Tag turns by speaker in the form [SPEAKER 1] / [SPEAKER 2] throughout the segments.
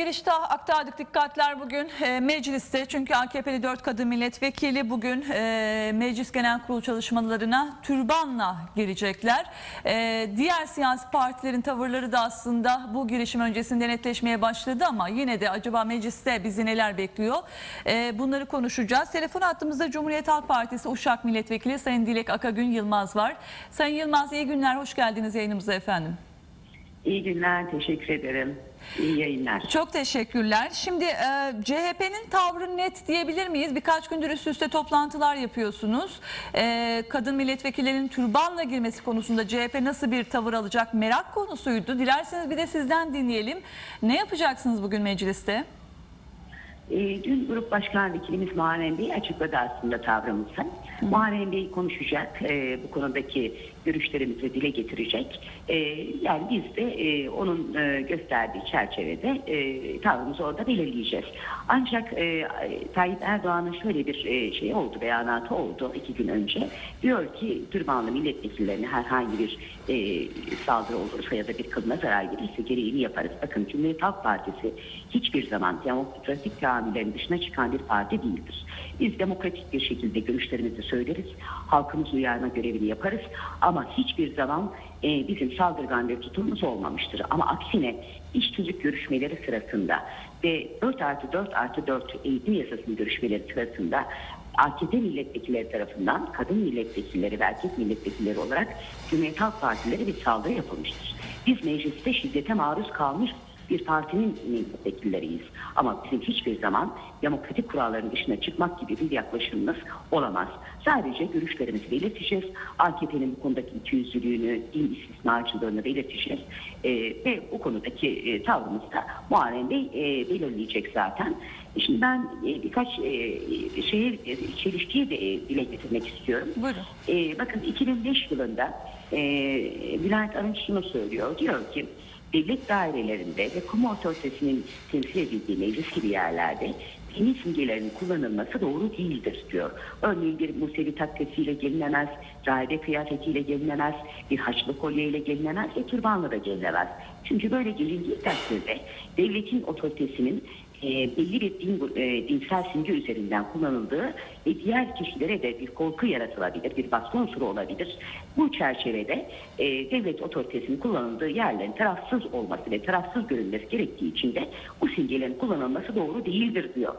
[SPEAKER 1] girişte aktardık dikkatler bugün e, mecliste çünkü AKP'li 4 kadın milletvekili bugün e, meclis genel kurulu çalışmalarına türbanla girecekler. E, diğer siyasi partilerin tavırları da aslında bu girişim öncesinde netleşmeye başladı ama yine de acaba mecliste bizi neler bekliyor? E, bunları konuşacağız. Telefon hattımızda Cumhuriyet Halk Partisi Uşak Milletvekili Sayın Dilek Akagün Yılmaz var. Sayın Yılmaz iyi günler, hoş geldiniz yayınımıza efendim.
[SPEAKER 2] İyi günler, teşekkür ederim. İyi yayınlar.
[SPEAKER 1] Çok teşekkürler. Şimdi e, CHP'nin tavrı net diyebilir miyiz? Birkaç gündür üst üste toplantılar yapıyorsunuz. E, kadın milletvekillerinin türbanla girmesi konusunda CHP nasıl bir tavır alacak merak konusuydu. Dilerseniz bir de sizden dinleyelim. Ne yapacaksınız bugün mecliste?
[SPEAKER 2] E, dün Grup Başkan Vekilimiz Muharrem Bey açıkladı aslında tavrımızı. Muharrem Bey konuşacak, e, bu konudaki görüşlerimizi dile getirecek. E, yani biz de e, onun e, gösterdiği çerçevede e, tavrımızı orada belirleyeceğiz. Ancak e, Tayyip Erdoğan'ın şöyle bir şey oldu, beyanatı oldu iki gün önce. Diyor ki Türbanlı milletvekillerine herhangi bir saldırı olursa ya da bir kadına zarar gelirse gereğini yaparız. Bakın Cumhuriyet Halk Partisi hiçbir zaman demokratik tahammüllerin dışına çıkan bir parti değildir. Biz demokratik bir şekilde görüşlerimizi söyleriz, halkımız uyarma görevini yaparız hiçbir zaman e, bizim saldırgan bir tutumumuz olmamıştır. Ama aksine iş tüzük görüşmeleri sırasında ve 4 artı 4 artı 4 eğitim yasasının görüşmeleri sırasında AKP milletvekilleri tarafından kadın milletvekilleri ve erkek milletvekilleri olarak Cumhuriyet Halk Partileri bir saldırı yapılmıştır. Biz mecliste şiddete maruz kalmış bir partinin milletvekilleriyiz. Ama bizim hiçbir zaman demokratik kuralların dışına çıkmak gibi bir yaklaşımımız olamaz. Sadece görüşlerimizi belirteceğiz. AKP'nin bu konudaki ikiyüzlülüğünü, din istisnacılığını belirteceğiz. E, ve bu konudaki e, tavrımızı da Muharrem Bey e, belirleyecek zaten. Şimdi ben e, birkaç e, şeye, e, çelişkiyi de e, dile getirmek istiyorum.
[SPEAKER 1] Buyurun.
[SPEAKER 2] E, bakın 2005 yılında e, Bülent Arınç şunu söylüyor. Diyor ki devlet dairelerinde ve kamu otoritesinin temsil edildiği meclis gibi yerlerde dini simgelerin kullanılması doğru değildir diyor. Örneğin bir Musevi takkesiyle gelinemez, rahibe kıyafetiyle gelinemez, bir haçlı kolyeyle gelinemez ve türbanla da gelinemez. Çünkü böyle gelindiği takdirde devletin otoritesinin e, belli bir din, e, dinsel simge üzerinden kullanıldığı ve diğer kişilere de bir korku yaratılabilir, bir baskı unsuru olabilir. Bu çerçevede e, devlet otoritesinin kullanıldığı yerlerin tarafsız olması ve tarafsız görünmesi gerektiği için de bu simgelerin kullanılması doğru değildir diyor.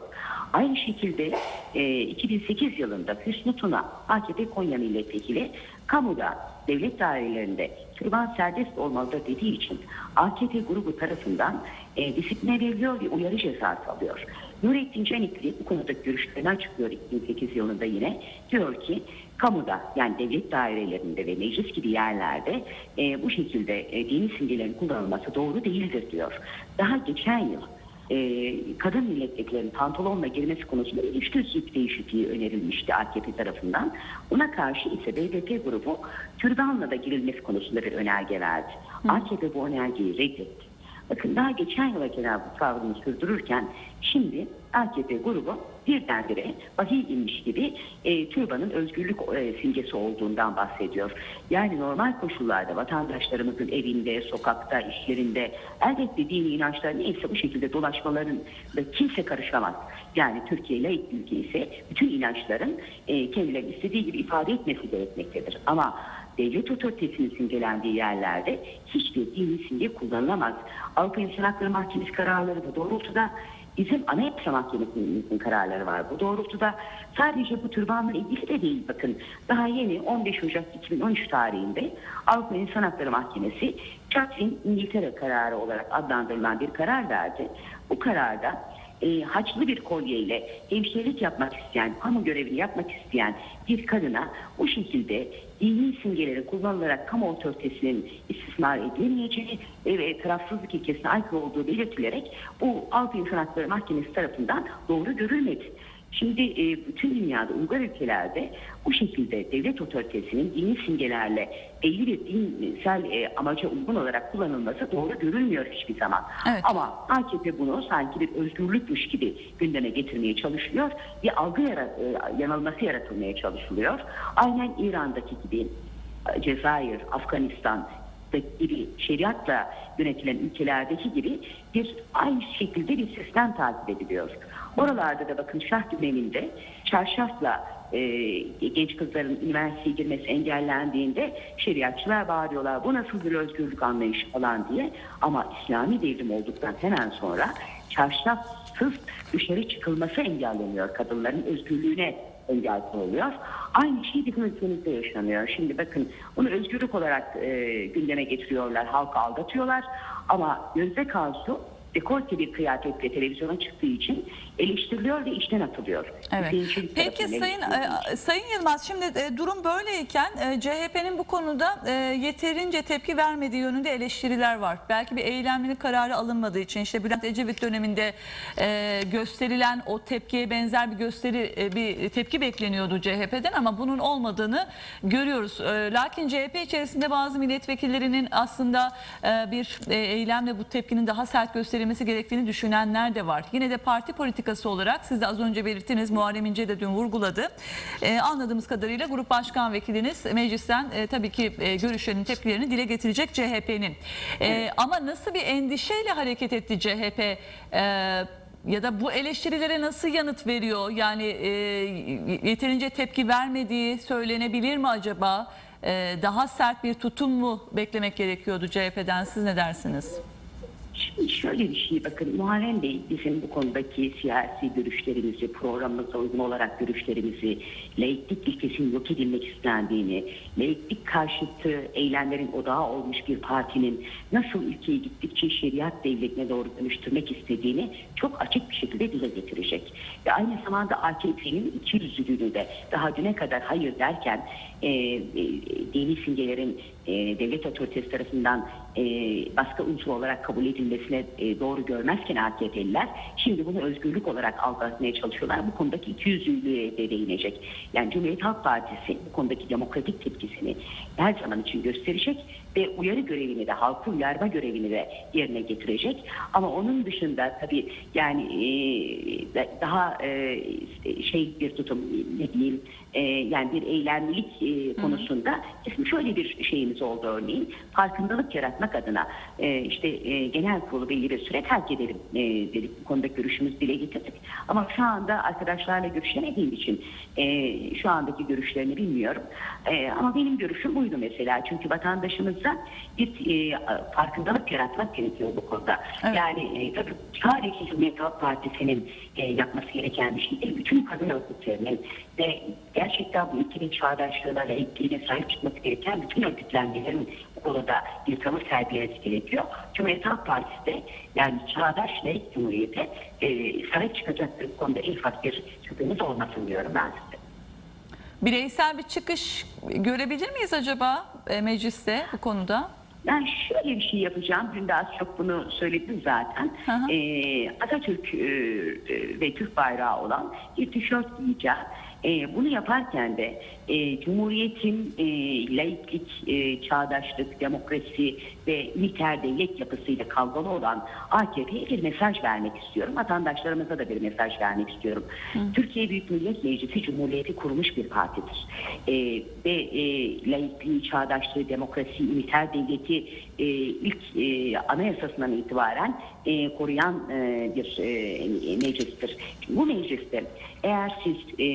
[SPEAKER 2] Aynı şekilde e, 2008 yılında Hüsnü Tuna, AKP Konya Milletvekili, kamuda, devlet dairelerinde türban serbest olmalıdır dediği için AKP grubu tarafından e, disipline veriliyor ve uyarı cezası alıyor. Nurettin Canikli bu konuda görüşlerini açıklıyor 2008 yılında yine. Diyor ki kamuda yani devlet dairelerinde ve meclis gibi yerlerde e, bu şekilde e, dini simgelerin kullanılması doğru değildir diyor. Daha geçen yıl e, kadın milletvekillerinin pantolonla girmesi konusunda bir tüzük değişikliği önerilmişti AKP tarafından. Ona karşı ise BDP grubu türbanla da girilmesi konusunda bir önerge verdi. Hı. AKP bu önergeyi reddetti. Bakın daha geçen yıla kadar bu tavrını sürdürürken şimdi AKP grubu birdenbire vahiy inmiş gibi e, türbanın özgürlük e, simgesi olduğundan bahsediyor. Yani normal koşullarda vatandaşlarımızın evinde, sokakta, işlerinde elbette dini inançlar neyse bu şekilde dolaşmaların da kimse karışamaz. Yani Türkiye laik ülke ise bütün inançların e, kendileri istediği gibi ifade etmesi gerekmektedir. Ama devlet otoritesinin simgelendiği yerlerde hiçbir dini simge kullanılamaz. Avrupa İnsan Hakları Mahkemesi kararları da doğrultuda Bizim Anayasa Mahkemesi'nin kararları var. Bu doğrultuda sadece bu türbanla ilgili de değil bakın. Daha yeni 15 Ocak 2013 tarihinde Avrupa İnsan Hakları Mahkemesi Chatvin İngiltere kararı olarak adlandırılan bir karar verdi. Bu kararda e, haçlı bir kolyeyle hemşirelik yapmak isteyen, kamu görevini yapmak isteyen bir kadına bu şekilde dini simgeleri kullanılarak kamu otoritesinin istismar edilemeyeceği ve tarafsızlık ilkesine aykırı olduğu belirtilerek bu Avrupa İnsan Hakları Mahkemesi tarafından doğru görülmedi. Şimdi e, bütün dünyada uygar ülkelerde bu şekilde devlet otoritesinin dini simgelerle belli bir dinsel e, amaca uygun olarak kullanılması doğru görülmüyor hiçbir zaman. Evet. Ama AKP bunu sanki bir özgürlükmüş gibi gündeme getirmeye çalışıyor. Bir algı yara, e, yanılması yaratılmaya çalışılıyor. Aynen İran'daki gibi Cezayir, Afganistan, gibi şeriatla yönetilen ülkelerdeki gibi bir aynı şekilde bir sistem takip ediliyor. Oralarda da bakın şah döneminde çarşafla e, genç kızların üniversiteye girmesi engellendiğinde şeriatçılar bağırıyorlar bu nasıl bir özgürlük anlayışı? falan diye. Ama İslami devrim olduktan hemen sonra çarşafsız dışarı çıkılması engelleniyor. Kadınların özgürlüğüne engel konuluyor. Aynı şey bizim ülkemizde yaşanıyor. Şimdi bakın bunu özgürlük olarak e, gündeme getiriyorlar, halkı aldatıyorlar ama Gözde Kansu dekolte bir kıyafetle televizyona çıktığı için eleştiriliyor ve işten atılıyor.
[SPEAKER 1] Evet. Peki Sayın e, Sayın Yılmaz şimdi e, durum böyleyken e, CHP'nin bu konuda e, yeterince tepki vermediği yönünde eleştiriler var. Belki bir eylemlilik kararı alınmadığı için işte Bülent Ecevit döneminde e, gösterilen o tepkiye benzer bir gösteri e, bir tepki bekleniyordu CHP'den ama bunun olmadığını görüyoruz. E, lakin CHP içerisinde bazı milletvekillerinin aslında e, bir e, eylemle bu tepkinin daha sert gösterilmesi gerektiğini düşünenler de var. Yine de parti politikası olarak siz de az önce belirttiniz Muharrem İnce de dün vurguladı. E, anladığımız kadarıyla grup başkan vekiliniz meclisten e, tabii ki e, görüşlerini tepkilerini dile getirecek CHP'nin. E, ama nasıl bir endişeyle hareket etti CHP? E, ya da bu eleştirilere nasıl yanıt veriyor? Yani e, yeterince tepki vermediği söylenebilir mi acaba? E, daha sert bir tutum mu beklemek gerekiyordu CHP'den? Siz ne dersiniz?
[SPEAKER 2] Şimdi şöyle bir şey bakın Muharrem Bey bizim bu konudaki siyasi görüşlerimizi, programımıza uygun olarak görüşlerimizi, laiklik ilkesinin yok edilmek istendiğini, laiklik karşıtı eylemlerin odağı olmuş bir partinin nasıl ülkeyi gittikçe şeriat devletine doğru dönüştürmek istediğini çok açık bir şekilde dile getirecek. Ve aynı zamanda AKP'nin iki yüzlülüğünü de daha düne kadar hayır derken e, e, dini simgelerin e, devlet otoritesi tarafından e, baskı unsuru olarak kabul edilmesine e, doğru görmezken AKP'liler şimdi bunu özgürlük olarak algılatmaya çalışıyorlar. Bu konudaki ikiyüzlülüğe de değinecek. Yani Cumhuriyet Halk Partisi bu konudaki demokratik tepkisini her zaman için gösterecek ve uyarı görevini de halkı uyarma görevini de yerine getirecek. Ama onun dışında tabii yani e, daha e, şey bir tutum ne diyeyim e, yani bir eylemlilik e, konusunda bizim şöyle bir şeyimiz oldu örneğin. Farkındalık yaratmak adına e, işte e, genel kurulu belli bir süre terk edelim e, dedik. Bu konuda görüşümüz dile getirdik. Ama şu anda arkadaşlarla görüşemediğim için e, şu andaki görüşlerini bilmiyorum. E, ama benim görüşüm buydu mesela. Çünkü vatandaşımızda bir e, farkındalık yaratmak gerekiyor bu konuda
[SPEAKER 1] Evet.
[SPEAKER 2] yani e, tabii sadece Cumhuriyet Halk Partisi'nin e, yapması gereken bir şey değil. Bütün kadın örgütlerinin ve gerçekten bu ülkenin çağdaşlığına eğitimine sahip çıkması gereken bütün örgütlenmelerin bu konuda bir tavır sergilemesi gerekiyor. Cumhuriyet Halk Partisi de yani çağdaş laik cumhuriyete e, sahip çıkacaktır. Bu konuda en ufak bir şüphemiz olmasın diyorum ben size.
[SPEAKER 1] Bireysel bir çıkış görebilir miyiz acaba e, mecliste bu konuda?
[SPEAKER 2] Ben şöyle bir şey yapacağım. Dün de az çok bunu söyledim zaten.
[SPEAKER 1] Hı hı.
[SPEAKER 2] Ee, Atatürk e, e, ve Türk bayrağı olan bir tişört giyeceğim. Ee, bunu yaparken de e, Cumhuriyet'in e, laiklik, e, çağdaşlık, demokrasi ve üniter devlet yapısıyla kavgalı olan AKP'ye bir mesaj vermek istiyorum. Vatandaşlarımıza da bir mesaj vermek istiyorum. Türkiye Büyük Millet Meclisi Cumhuriyeti kurmuş bir partidir. E, ve e, laikliği, çağdaşlığı, demokrasi, üniter devleti e, ilk e, anayasasından itibaren e, koruyan e, bir e, meclistir. Bu mecliste eğer siz e,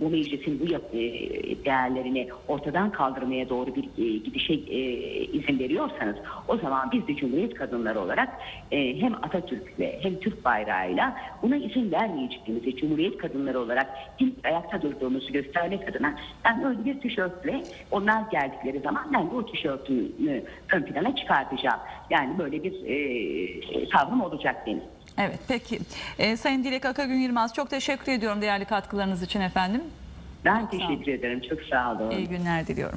[SPEAKER 2] bu meclisin bu yap- e, değerlerini ortadan kaldırmaya doğru bir e, gidişe e, izin veriyorsanız o zaman biz de Cumhuriyet kadınları olarak e, hem Atatürk'le hem Türk bayrağıyla buna izin vermeyeceğimizi Cumhuriyet kadınları olarak ilk ayakta durduğumuzu göstermek adına ben öyle bir tişörtle onlar geldikleri zaman ben de o ön plana çıkartacağım. Yani böyle bir e, tavrım olacak benim.
[SPEAKER 1] Evet peki. E, Sayın Dilek Akagün Yılmaz çok teşekkür ediyorum değerli katkılarınız için efendim.
[SPEAKER 2] Ben teşekkür ederim. Çok sağ olun.
[SPEAKER 1] İyi günler diliyorum.